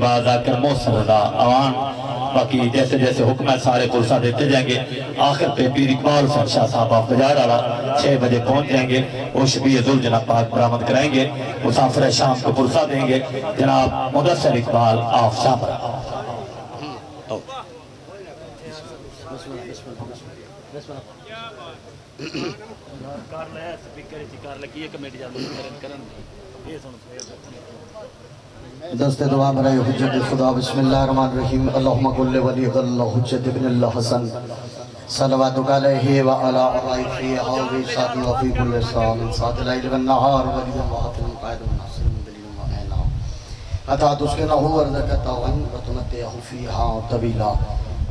بعد آکر موسم رضا آوان باقی جیسے جیسے حکم ہے، سارے پرسہ دیتے جائیں گے۔ آخر پہ پیر اقبال حسین شاہ صاحب آپ بجار آلا چھ بجے پہنچ جائیں گے۔ وہ شبیہ ذل جناب پاک برآمد کرائیں گے۔ مسافر شام کو پرسہ دیں گے۔ جناب مدثر اقبال آف شام پر کار لیا سپیکر کار لگی ہے، کمیٹی جاندہ کرن کرن یہ سنو۔ دست دعا برای حجت خدا، بسم اللہ الرحمن الرحیم، اللہم کل ولی اللہ حجت ابن اللہ حسن، صلواتک علیہ وعلا عرائفی حاوی ساتھ وفی کل سال ساتھ لیل و النہار ولی اللہ قائد و ناصر دلیل و اعلا حتا تسکنہ ورزکتا ون وتمتعہ فیہا طویلا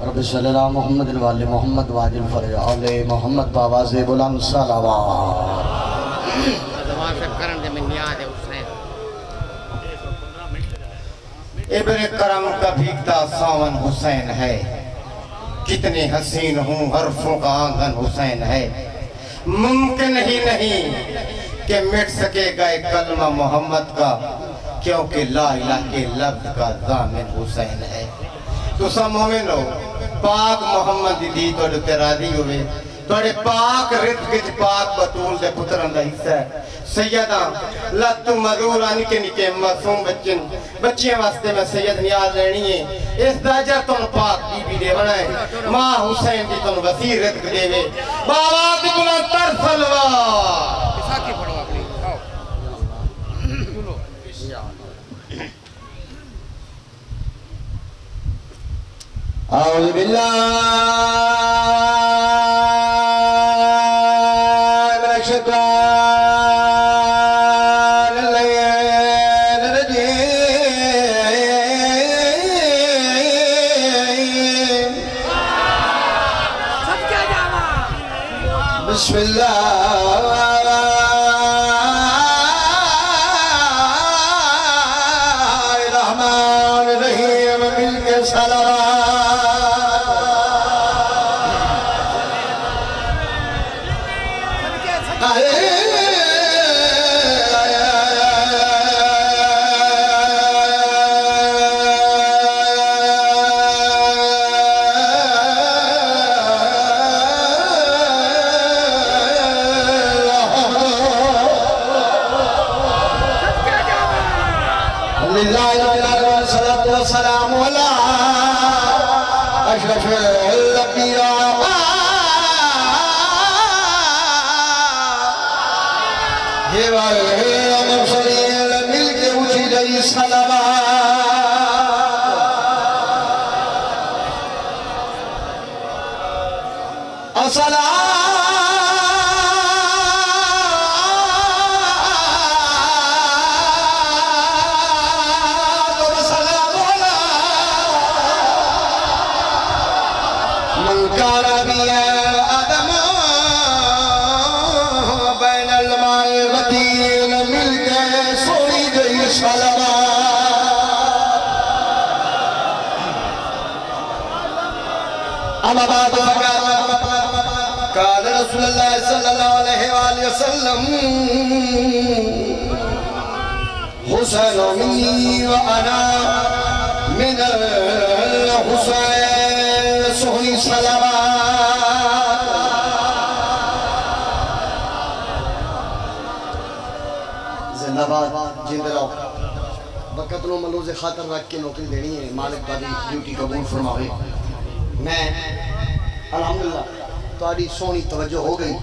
رب صلی اللہ محمد والے محمد واجل فرج آلے محمد باواز بلند صلوات زمان سے کرن دے من یاد ہے حسین ابن کرم کا بھیگتا ساون حسین ہے۔ کتنے حسین ہوں حرفوں کا آنگن حسین ہے۔ ممکن ہی نہیں کہ مٹ سکے گا ایک کلمہ محمد کا، کیونکہ لا الہ کے لفظ کا ضامن حسین ہے۔ تو سب مومن ہو پاک محمد دی تو تیرا دی ہوئے۔ توڑے پاک رزق وچ پاک بطول دے پتران دا حصہ ہے۔ سیدہ، لتو مدوران کے نکے معصوم بچن۔ بچیاں واسطے میں سید نیاز رہنی ہے۔ اس داجر تن پاک بی بی دے بنائے ماں حسین دی تن وسیع رزق دے وے۔ بابا دی بلند تر سلوار۔ ساکی جی پڑھو اپنی أعوذ بالله Dios alabar. সালাবা رسول الله صلى الله عليه وآله وسلم حسين مني وأنا من الحسين سهري صلوات زندہ باد، جیندے رہو وقت نو ملوز خاطر رکھ کے نوکری دینی ہے۔ مالک بادی ڈیوٹی قبول فرماوے۔ میں، الحمدللہ تاری سونی توجہ ہو گئی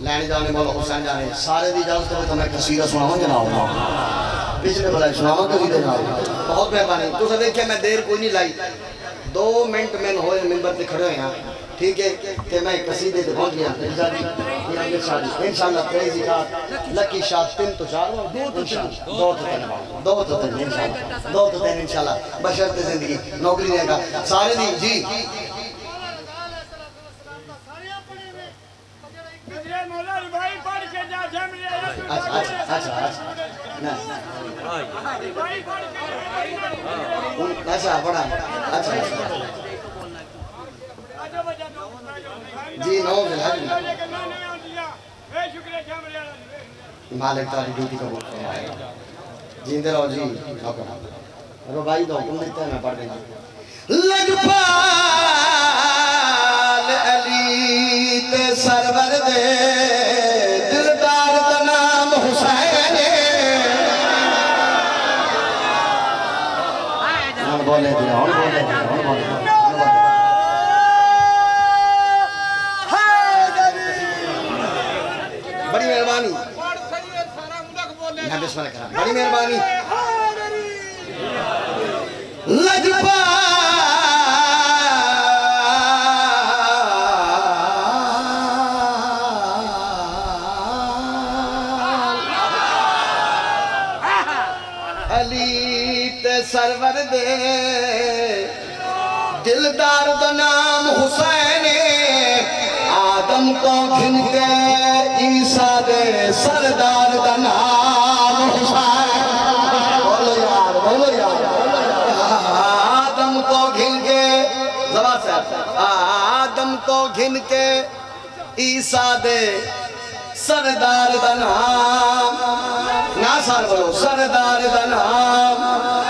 لین جانے مولا حسین جانے سارے دی اجازت ہوئے تو میں کثیرہ سناؤں جناب پچھلے بلائے سناؤں کثیرہ جناب بہت مہربانی تو سب دیکھیں میں دیر کوئی نہیں لائی دو منٹ میں ہوئے ممبر پہ کھڑے ہوئے ہیں ٹھیک ہے کہ میں قصیدے تے پہنچ گیا انشاءاللہ پریزی کا لکی شاہ تین تو چار دو تو تین دو تو تین انشاءاللہ دو تو تین انشاءاللہ بشرط زندگی نوکری دے گا سارے دی جی اچھا اچھا اچھا اچھا اچھا پڑھا اچھا جی نو مالک تاری ڈیوٹی کا بول رہے ہیں جی اندر آؤ جی ربائی دا حکم دیتا ہے میں پڑھ دینا لجپال علی تے سرور دے بولے دیا ہن بولے دیا ہن بولے دیا بڑی مہربانی بڑی مہربانی دے۔ دلدار دا نام حسین آدم کو گھن کے عیسیٰ دے سردار دا نام حسین۔ بولو یار بولو یار۔ آدم کو گھن کے، زبان سے۔ آدم کو گھن کے عیسیٰ دے سردار دا نام۔ نا سار بولو، سردار دا نام۔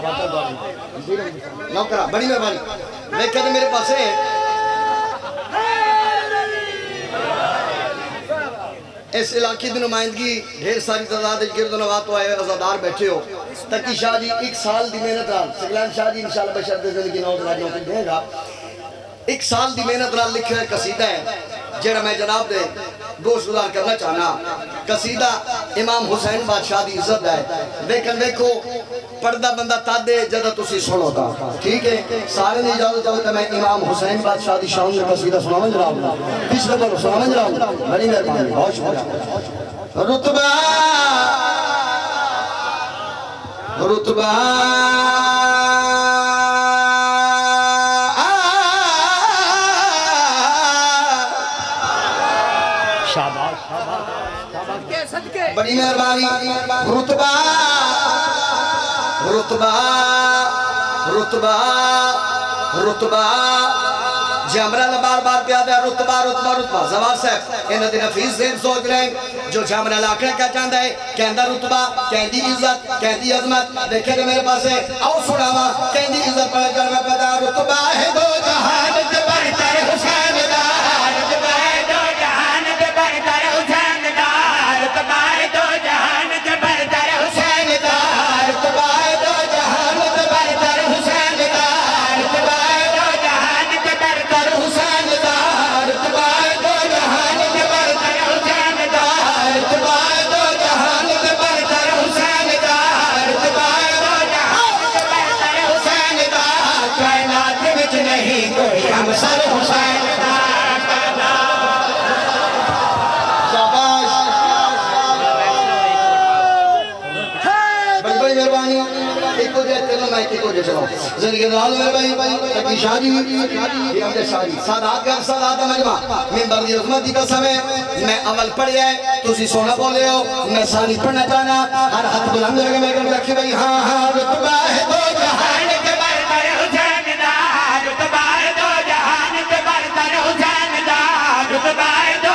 کیا بات ہے بڑی مہربانی میں کہتے میرے پاس ہے اس علاقے کی نمائندگی ڈھیر ساری تعداد گرد و نواز تو آئے ازادار بیٹھے ہو تکی شاہ جی ایک سال دی محنت رال سگلان شاہ جی انشاءاللہ بشرد زندگی نوز راجوں کی دے گا ایک سال دی محنت رال لکھا قصیدہ ہے جڑا میں جناب دے گوش گزار کرنا چاہنا۔ قصیدہ امام حسین بادشاہ دی عزت ہے۔ لیکن دیکھو پردہ بندہ تادے جدہ تسی سنو تا ٹھیک ہے؟ سارے نے اجازت چاہو کہ میں امام حسین بادشاہ دی شان میں قصیدہ سناؤں جناب۔ پچھلے بولو سناؤں جناب۔ بڑی مہربانی، بہت شکریہ۔ رتبہ رتبہ۔ بڑی مہربانی۔ رتبہ۔ رتبہ۔ رتبہ۔ رتبہ۔ جی جامرہ بار بار پیاد ہے رتبہ رتبہ رتبہ۔ زوار صاحب انہوں نے نفیس ذہن سوچ رہے ہیں۔ جو جی جامرہ لاکھنے کیا چاہتا ہے کہندہ رتبہ، کہندی عزت، کہندی عظمت۔ دیکھیں جی میرے پاس ہے آؤ سناوا کہندی عزت پر جل میں پیدا رتبہ۔ زندگی رہا لو میرے بھائی تکی شاہ جی یہ ہم دے شاہ سادات کا سادات مجمع ممبر دی عظمت دی قسم ہے۔ میں اول پڑھ ہے۔ تو اسی سونا بولے ہو۔ میں سانی پڑھنا چاہنا۔ ہر ہاتھ بلند لگے میں کہوں رکھے بھائی۔ ہاں ہاں رتبہ ہے۔ دو جہان کے برتر حسین دار رتبہ ہے۔ دو جہان کے برتر حسین دار رتبہ ہے۔ دو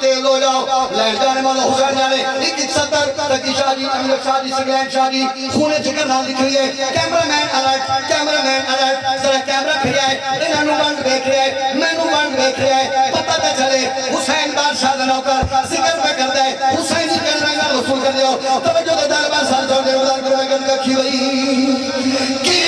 تیز ہو جاؤ لین جانے والا حسین جانے ایک ایک ستر تکی شاہ جی امیر شاہ جی سگلین شاہ جی خونے جگر نہ لکھ رہی ہے cameraman alert cameraman alert, ذرا کیمرہ پھر آئے انہاں نو بند دیکھ رہے ہیں میں نو بند دیکھ رہے ہیں پتہ نہ چلے، حسین بادشاہ دا نوکر، ذکر پہ کر دے حسین جی کر رنگا رسول کر دیو، توجہ دے دار بار سال چھوڑ دے مدار کرو میں گند کھی وئی کی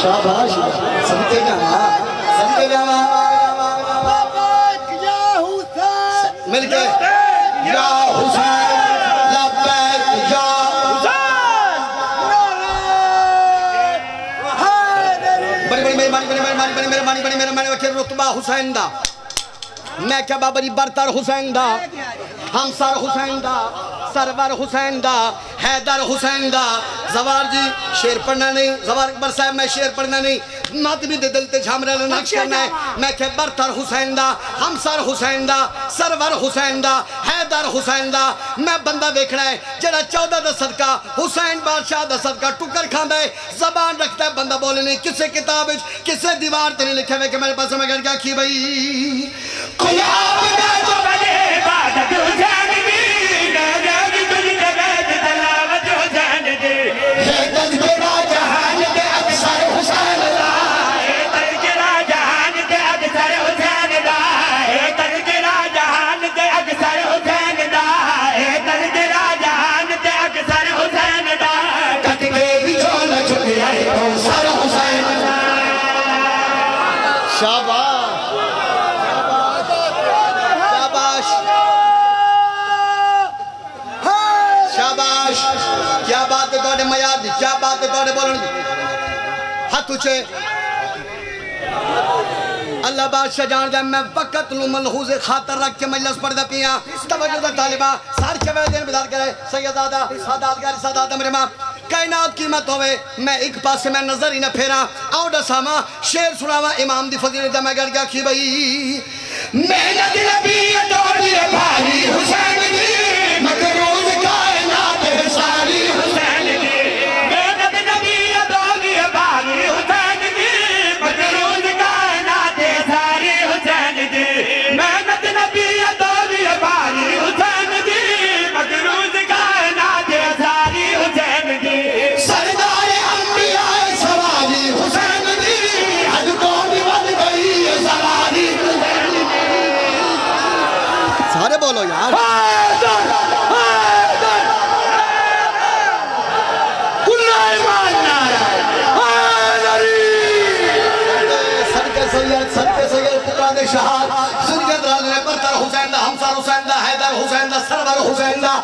یار شاباش یار سمجھے جانا سمجھے جانا مل کے یا حسین لبیک یا حسین بڑی بڑی مہربانی بڑی مہربانی بڑی مہربانی بڑی مہربانی وکھے رتبہ حسین دا میں کیا بابری برتر حسین دا ہمسر حسین دا سرور حسین دا حیدر حسین دا زوار جی شیر پڑھنا نہیں زوار اکبر صاحب میں شیر پڑھنا نہیں۔ مات بھی دے دلتے جھامرے نقش کرنا ہے۔ میں کہ برتر حسین دا ہمسر حسین دا سرور حسین دا حیدر حسین دا۔ میں بندہ دیکھنا ہے جڑا چودہ دا صدقہ حسین بادشاہ دا صدقہ ٹکر کھاندہ ہے زبان رکھتا ہے بندہ بولے نہیں کسے کتاب کسے دیوار تے لکھے ہوئے کہ میرے پاس میں کیا کی بھئی کل آپ نے تو بڑے کیا بولن ہاتھ اچھے اللہ بادشاہ جان دے میں وقت نو ملحوظ خاطر رکھ کے مجلس پڑھ دا پیا۔ توجہ دا طالبہ سار چوے دین بیدار کرے۔ سیدادہ سادات گاری سادات امر ماں کائنات قیمت ہوئے، میں ایک پاس سے میں نظر ہی نہ پھیرا۔ آؤ ڈساما شیر سناوا امام دی فضیلت میں گر گیا کی بھئی محنت نبی دوڑی بھاری حسین جی، دی مقروض حسین دا سرور حسین دا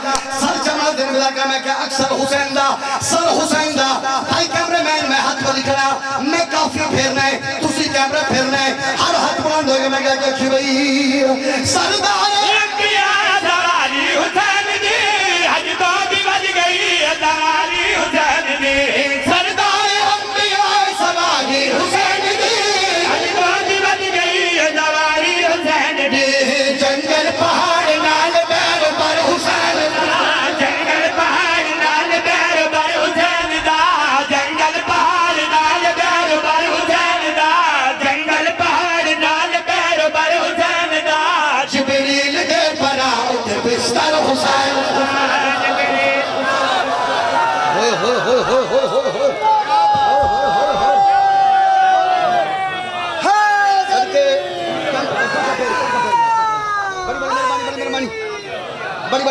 سر جمال دن ملا کہ میں کہ اکثر حسین دا سر حسین دا بھائی کیمرے مین میں ہاتھ پر لکھنا میں کافی پھیرنا ہے، تسی کیمرے پھیرنا ہے، ہر ہاتھ بلند ہوگا میں کہا کہ بھئی سردار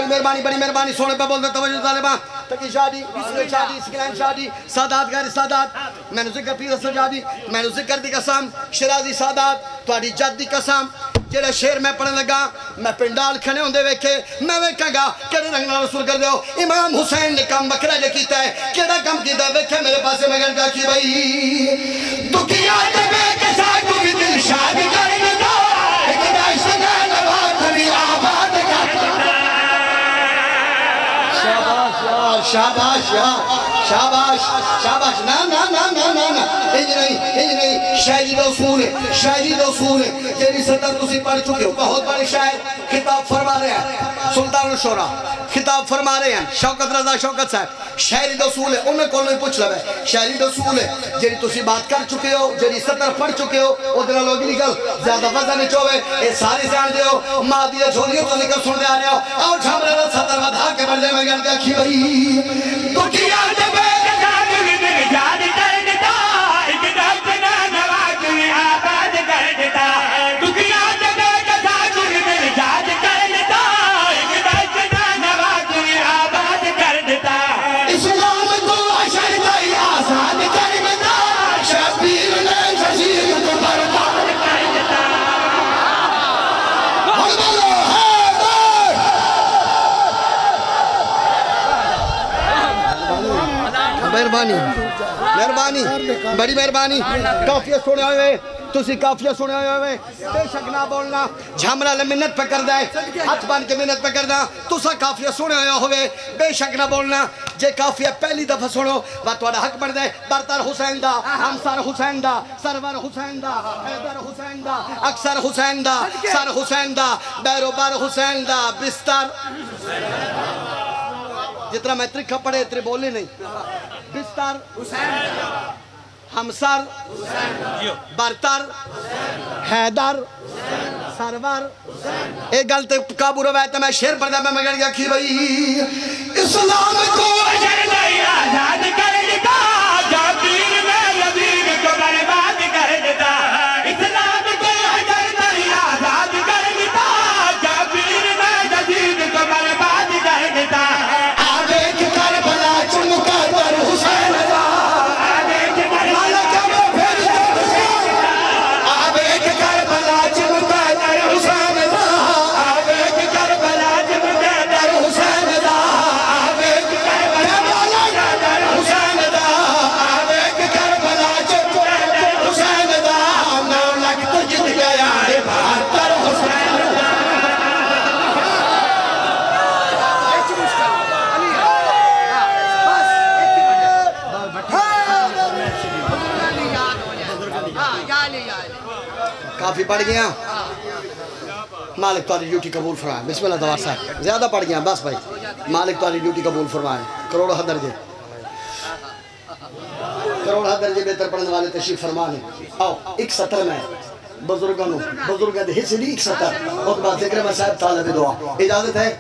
صدقے بڑی مہربانی بڑی مہربانی، سونے پہ بولتے توجہ طالبہ تکی شادی بسم شادی سکلین شادی۔ سادات، غیر سادات۔ میں نے ذکر پیر اصل شادی۔ میں نے ذکر دی قسم، شرازی سادات تواری جد دی قسم۔ جیڑا شیر میں پڑھنے لگا، میں پنڈال کھنے ہوندے ویکھے، میں ویکھا گا کہنے رنگنا رسول کر دیو امام حسین نے کام بکرہ جے کیتا ہے، کیڑا کام کیتا ہے؟ ویکھے میرے پاسے، میں گھنٹا کی بھائی، دکھیا جبے کے ساتھ بھی دل شاد کرنے دا۔ شاباش شاباش شاباش. نا نا نا نا نا نا. انج نہیں انج نہیں شاعری دا اصول ہے، شاعری دا اصول ہے. جیری سطر تسی پڑھ چکے ہو. بہت بڑے شاعر خطاب فرما رہے ہیں. سلطان الشورا خطاب فرما رہے ہیں شوکت رضا شوکت صاحب شاعری دا اصول ہے انہیں کون نہیں پوچھ لگا ہے شاعری دا اصول ہے جیری تسی بات کر چکے ہو جیری سطر پڑھ چکے ہو او دلہ لوگ نکل زیادہ وزن نہیں چوے اے ساری سیان دے ہو ماں دیئے جھولیوں تو نکل سن دے آنے ہو آؤ چھام رہا سطر ودھا کے مہربانی۔ مہربانی۔ بڑی مہربانی۔ کافیہ سونے ہوئے تسی کافیہ سونے ہوئے بے شک نہ بولنا۔ جھامرہ لے منت پہ کر دائے ہاتھ بان کے منت پہ کر دا تسا کافیہ سونے ہوئے ہوئے بے شک نہ بولنا۔ جے کافیہ پہلی دفعہ سنو بات توڑا حق بڑھ دے برتر حسین دا، ہمسر حسین دا، سرور حسین دا، حیدر حسین دا، اکثر حسین دا، سر حسین دا بیرو بر حسین دا، بستر حسین دا جتنا میں ترکھا پڑے، اتنے بولے نہیں۔ بستر، ہمسر، برتر، حیدر، سرور۔ ایک گل تے قابو روایت میں شیر پڑھ دا میں مگر گیا کھی بھئی اسلام کو اشر دائی آزاد کرنے دا جابیر میں لبیر کو برباد پڑھ گیا۔ مالک تاری ڈیوٹی قبول فرمائے۔ بسم اللہ دوار صاحب۔ زیادہ پڑھ گیا، بس بھائی۔ مالک تاری ڈیوٹی قبول فرمائے۔ کروڑ حدر دے۔ کروڑ حدر دے بہتر پڑھنے والے تشریف فرمانے آؤ، ایک سطر میں بزرگانوں بزرگان دے حصے نہیں ایک سطر۔ اور بات ذکر میں صاحب، تعالیٰ دعا۔ اجازت ہے؟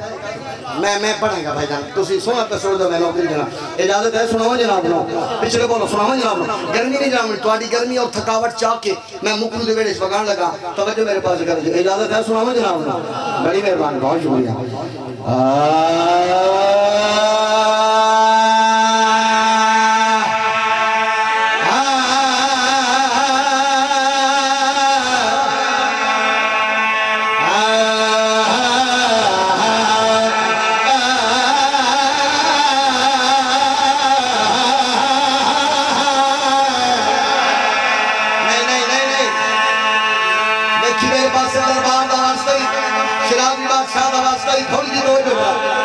میں میں پڑھیں گا بھائی جان تسی سونا پہ سوڑ دو میں نوکری جناب اجازت ہے سناؤ جناب نو پچھلے بولو سناو جناب نو گرمی نہیں جناب تواڈی گرمی اور تھکاوٹ چاہ کے میں مکرو دے ویڑے پکان لگا توجہ میرے پاس کر اجازت ہے سناو جناب نو بڑی مہربانی بہت شکریہ نہیں دیکھی میرے پاس سے دربار دا واسطہ ہی شرابی بادشاہ دا واسطہ ہی تھوڑی جی دو جو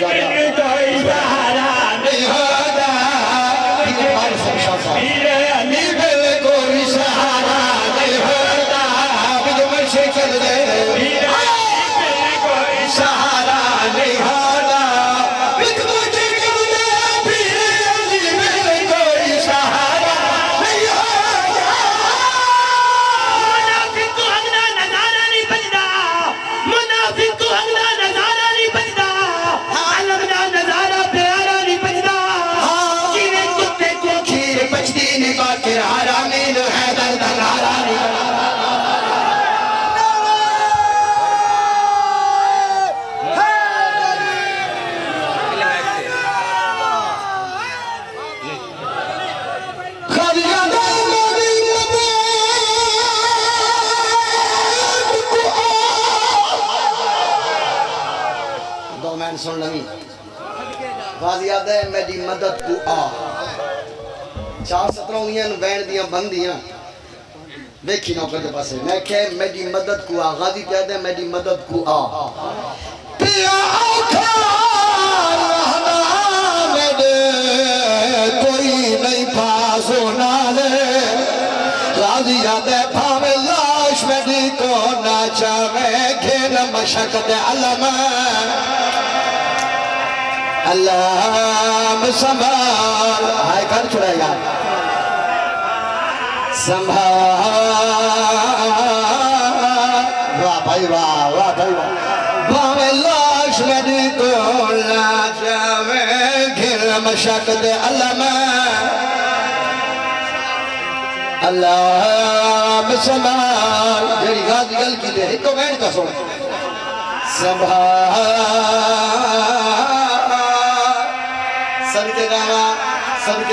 غازی ہے میری مدد کو آ۔ چار سترہ ہوئیاں نو بین دیاں بند دیاں۔ دیکھی نوکر دے پاسے۔ میں کہ میری مدد کو آ۔ غازی کہہ دے میری مدد کو آ۔ پیا آکھا رہنا میرے، کوئی نہیں پاسو نالے غازی یاد ہے بھاوے لاش میری کو ناچا میں گھن مشکت علم۔ اللہ سنبھال ہائے کر چھڑے یار سنبھال واہ بھائی واہ واہ بھائی واہ بھاوے لاش میری کو ناچا میں گھن مشکت علم اللہ سنبھال جیری غازی گل کی دے ایک کو بین سڀ